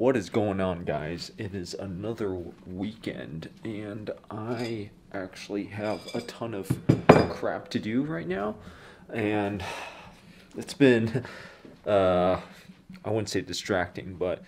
What is going on, guys? It is another weekend, and I actually have a ton of crap to do right now. And it's been, uh, I wouldn't say distracting, but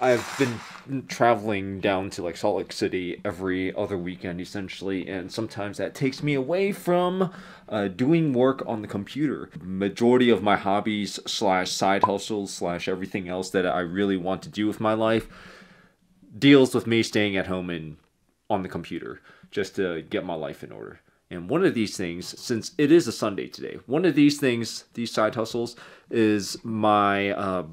I've been traveling down to like Salt Lake City every other weekend essentially, and sometimes that takes me away from uh, doing work on the computer. Majority of my hobbies slash side hustles slash everything else that I really want to do with my life deals with me staying at home and on the computer just to get my life in order. And one of these things, since it is a Sunday today, one of these things, these side hustles, is my uh,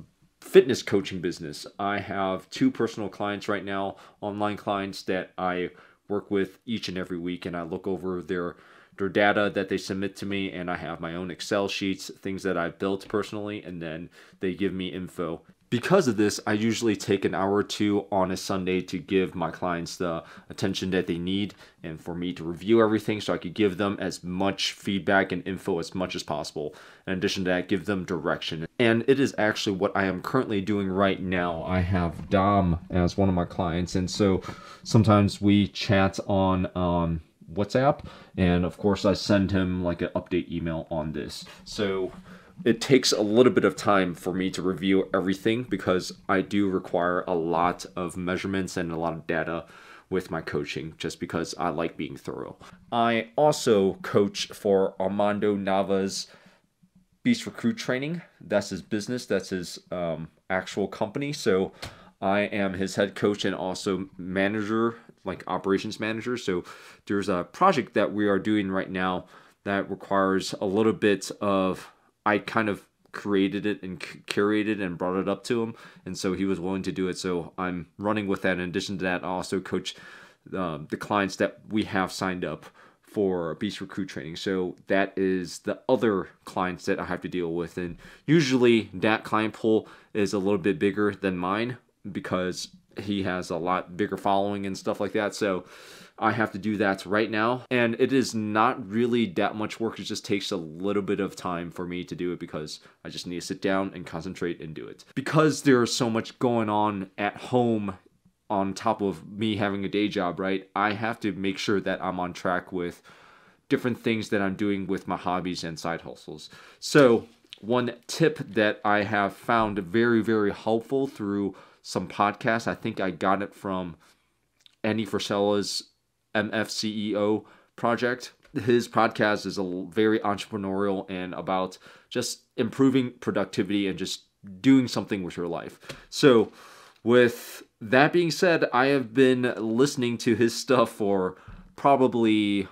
fitness coaching business. I have two personal clients right now, online clients that I work with each and every week, and I look over their their data that they submit to me, and I have my own Excel sheets, things that I've built personally, and then they give me info because of this, I usually take an hour or two on a Sunday to give my clients the attention that they need and for me to review everything so I could give them as much feedback and info as much as possible. In addition to that, give them direction. And it is actually what I am currently doing right now. I have Dom as one of my clients, and so sometimes we chat on um, WhatsApp, and of course, I send him like an update email on this. So it takes a little bit of time for me to review everything because I do require a lot of measurements and a lot of data with my coaching just because I like being thorough. I also coach for Armando Nava's Beast Recruit Training. That's his business, that's his um, actual company. So I am his head coach and also manager, like operations manager. So there's a project that we are doing right now that requires a little bit of I kind of created it and curated and brought it up to him, and so he was willing to do it. So I'm running with that. In addition to that, I also coach uh, the clients that we have signed up for Beast Recruit training. So that is the other clients that I have to deal with, and usually that client pool is a little bit bigger than mine because he has a lot bigger following and stuff like that. So I have to do that right now. And it is not really that much work. It just takes a little bit of time for me to do it because I just need to sit down and concentrate and do it. Because there's so much going on at home on top of me having a day job, right? I have to make sure that I'm on track with different things that I'm doing with my hobbies and side hustles. So, one tip that I have found very, very helpful through some podcasts, I think I got it from Andy Frisella's MFCEO project. His podcast is a very entrepreneurial and about just improving productivity and just doing something with your life. So, with that being said, I have been listening to his stuff for probably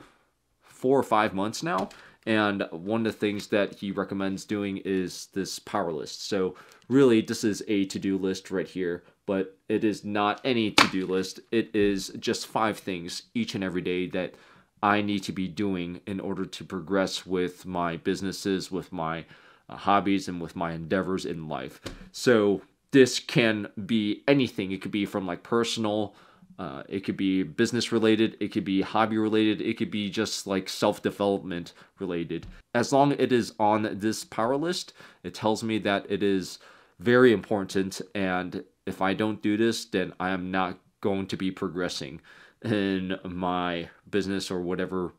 four or five months now. And one of the things that he recommends doing is this power list. So, really, this is a to do list right here but it is not any to do list. It is just five things each and every day that I need to be doing in order to progress with my businesses, with my uh, hobbies, and with my endeavors in life. So, this can be anything. It could be from like personal, uh, it could be business related, it could be hobby related, it could be just like self development related. As long as it is on this power list, it tells me that it is very important and if I don't do this, then I am not going to be progressing in my business or whatever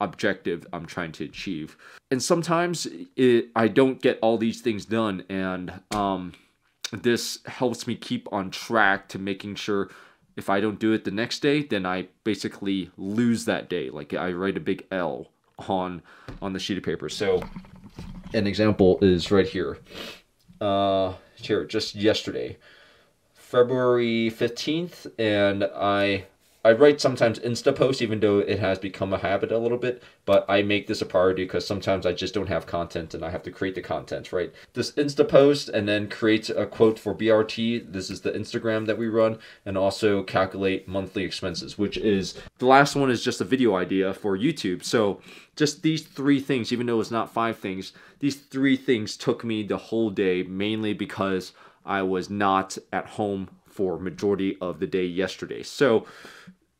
objective I'm trying to achieve. And sometimes it, I don't get all these things done, and um, this helps me keep on track to making sure if I don't do it the next day, then I basically lose that day. Like I write a big L on on the sheet of paper. So an example is right here. Uh, here, just yesterday. February 15th, and I I write sometimes Insta posts, even though it has become a habit a little bit. But I make this a priority because sometimes I just don't have content, and I have to create the content. Right, this Insta post, and then create a quote for BRT. This is the Instagram that we run, and also calculate monthly expenses, which is the last one is just a video idea for YouTube. So just these three things, even though it's not five things, these three things took me the whole day, mainly because I was not at home for majority of the day yesterday. So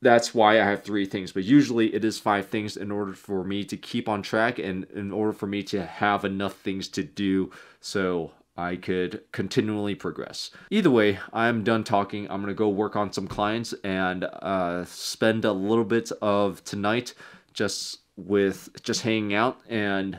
that's why I have three things, but usually it is five things in order for me to keep on track and in order for me to have enough things to do so I could continually progress. Either way, I'm done talking. I'm gonna go work on some clients and uh, spend a little bit of tonight just with just hanging out and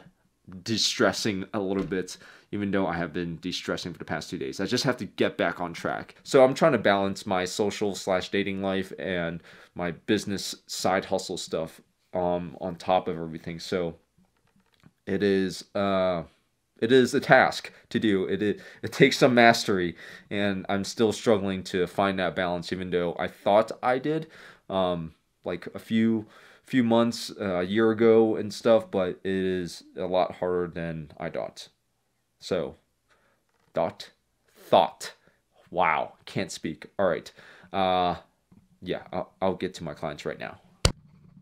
distressing a little bit even though I have been de-stressing for the past two days. I just have to get back on track. So I'm trying to balance my social slash dating life and my business side hustle stuff um, on top of everything. So it is uh, it is a task to do. It, it it takes some mastery, and I'm still struggling to find that balance. Even though I thought I did, um, like a few few months, uh, a year ago, and stuff. But it is a lot harder than I thought. So, dot, thought. Wow, can't speak. All right. Uh, yeah, I'll, I'll get to my clients right now.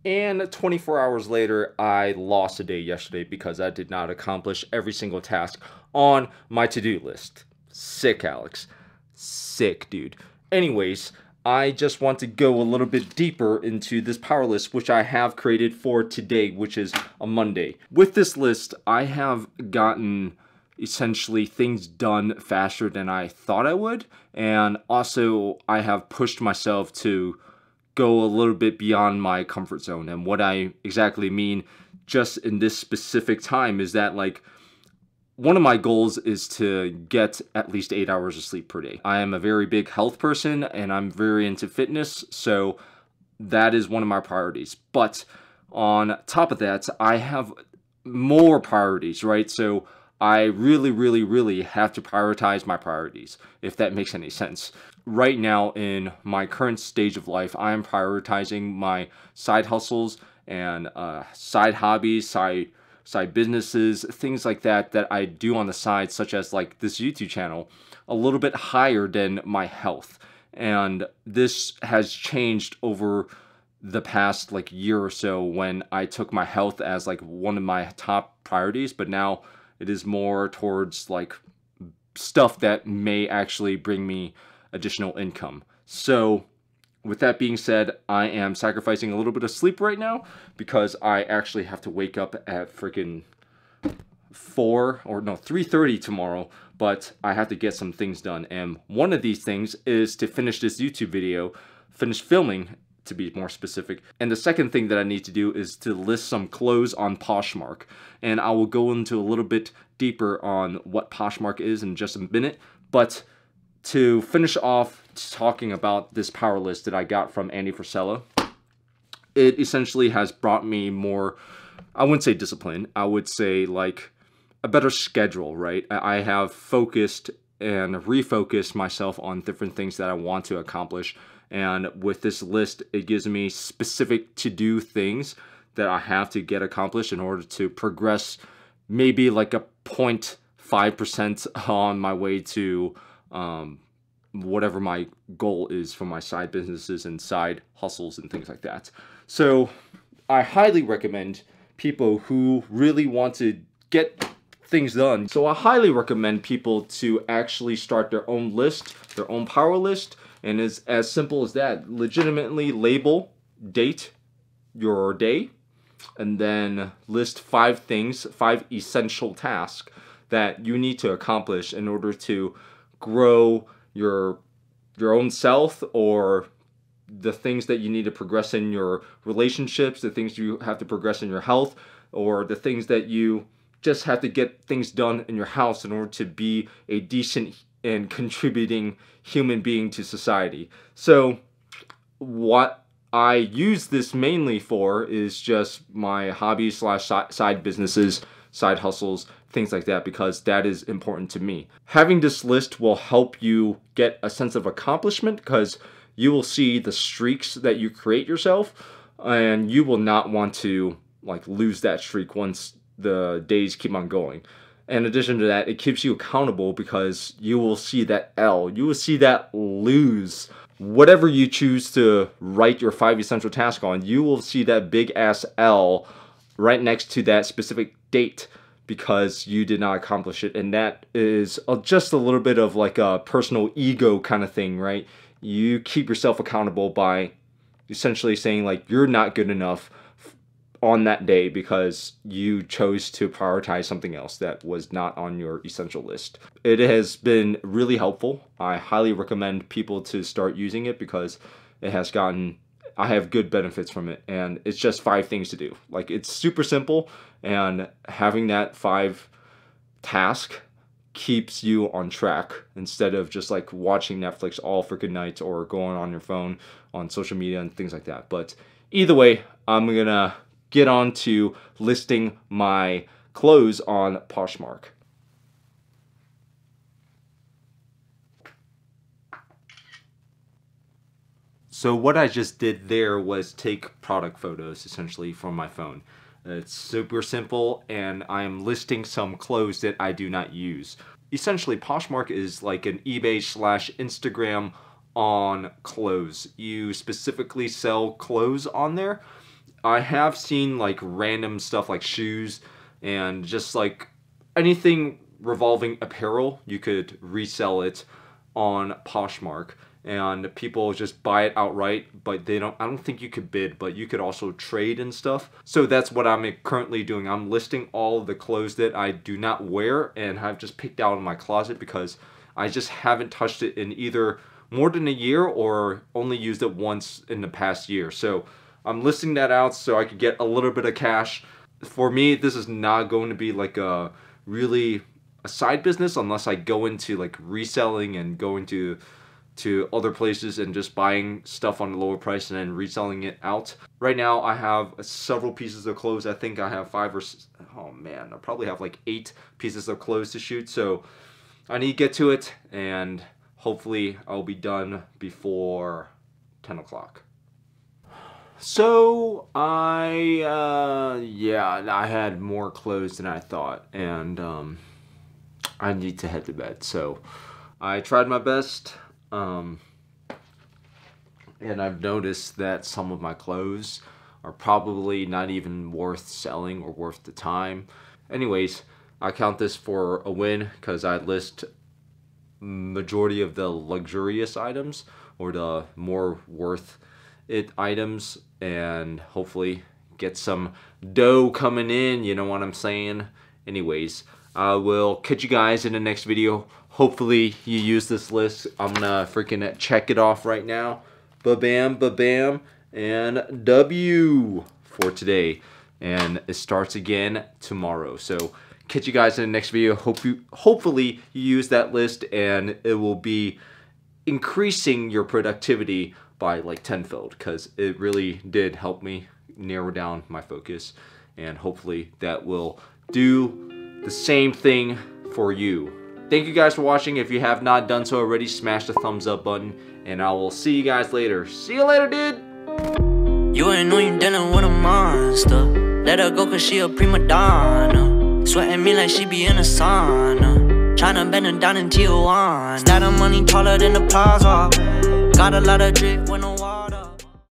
And 24 hours later, I lost a day yesterday because I did not accomplish every single task on my to do list. Sick, Alex. Sick, dude. Anyways, I just want to go a little bit deeper into this power list, which I have created for today, which is a Monday. With this list, I have gotten essentially things done faster than I thought I would. And also, I have pushed myself to go a little bit beyond my comfort zone. And what I exactly mean just in this specific time is that, like, one of my goals is to get at least eight hours of sleep per day. I am a very big health person and I'm very into fitness. So that is one of my priorities. But on top of that, I have more priorities, right? So I really, really, really have to prioritize my priorities, if that makes any sense. Right now, in my current stage of life, I am prioritizing my side hustles and uh, side hobbies, side side businesses, things like that that I do on the side, such as like this YouTube channel, a little bit higher than my health. And this has changed over the past like year or so when I took my health as like one of my top priorities, but now it is more towards like stuff that may actually bring me additional income. So with that being said, I am sacrificing a little bit of sleep right now because I actually have to wake up at freaking 4 or no 3:30 tomorrow, but I have to get some things done. And one of these things is to finish this YouTube video, finish filming to be more specific. And the second thing that I need to do is to list some clothes on Poshmark. And I will go into a little bit deeper on what Poshmark is in just a minute. But to finish off talking about this power list that I got from Andy Frisella, it essentially has brought me more, I wouldn't say discipline, I would say like a better schedule, right? I have focused and refocused myself on different things that I want to accomplish and with this list, it gives me specific to do things that I have to get accomplished in order to progress maybe like a 0.5% on my way to um, whatever my goal is for my side businesses and side hustles and things like that. So I highly recommend people who really want to get things done. So I highly recommend people to actually start their own list, their own power list, and it's as simple as that. Legitimately label, date your day, and then list five things, five essential tasks that you need to accomplish in order to grow your your own self or the things that you need to progress in your relationships, the things you have to progress in your health, or the things that you just have to get things done in your house in order to be a decent and contributing human being to society. So, what I use this mainly for is just my hobbies slash side businesses, side hustles, things like that, because that is important to me. Having this list will help you get a sense of accomplishment because you will see the streaks that you create yourself, and you will not want to like lose that streak once the days keep on going. In addition to that, it keeps you accountable because you will see that L. You will see that lose. Whatever you choose to write your five essential tasks on, you will see that big ass L right next to that specific date because you did not accomplish it. And that is just a little bit of like a personal ego kind of thing, right? You keep yourself accountable by essentially saying, like, you're not good enough on that day because you chose to prioritize something else that was not on your essential list. It has been really helpful. I highly recommend people to start using it because it has gotten I have good benefits from it and it's just five things to do. Like it's super simple and having that five task keeps you on track instead of just like watching Netflix all freaking night or going on your phone on social media and things like that. But either way, I'm gonna get on to listing my clothes on Poshmark. So what I just did there was take product photos essentially from my phone. It's super simple and I'm listing some clothes that I do not use. Essentially Poshmark is like an eBay slash Instagram on clothes. You specifically sell clothes on there. I have seen like random stuff like shoes and just like anything revolving apparel, you could resell it on Poshmark. And people just buy it outright but they don't I don't think you could bid but you could also trade and stuff. So that's what I'm currently doing. I'm listing all the clothes that I do not wear and I've just picked out in my closet because I just haven't touched it in either more than a year or only used it once in the past year. So I'm listing that out so I could get a little bit of cash for me this is not going to be like a really a side business unless I go into like reselling and going to to other places and just buying stuff on a lower price and then reselling it out. Right now I have several pieces of clothes. I think I have five or, oh man, I probably have like eight pieces of clothes to shoot. So I need to get to it and hopefully I'll be done before 10 o'clock. So I, uh, yeah, I had more clothes than I thought and um, I need to head to bed. So I tried my best. Um, and I've noticed that some of my clothes are probably not even worth selling or worth the time. Anyways, I count this for a win because I list majority of the luxurious items or the more worth it items and hopefully get some dough coming in, you know what I'm saying? Anyways, I will catch you guys in the next video. Hopefully you use this list. I'm gonna freaking check it off right now. Ba-bam, ba-bam, and W for today. And it starts again tomorrow. So catch you guys in the next video. Hope you, hopefully you use that list and it will be increasing your productivity by like tenfold because it really did help me narrow down my focus and hopefully that will do the same thing for you. Thank you guys for watching. If you have not done so already, smash the thumbs up button. And I will see you guys later. See you later, dude. You ain't know you dealing with a monster. Let her go cause she a prima donna. Sweating me like she be in a sauna. Tryna bend her down in Tijuana. Got her money taller than the plaza. Got a lot of drip when no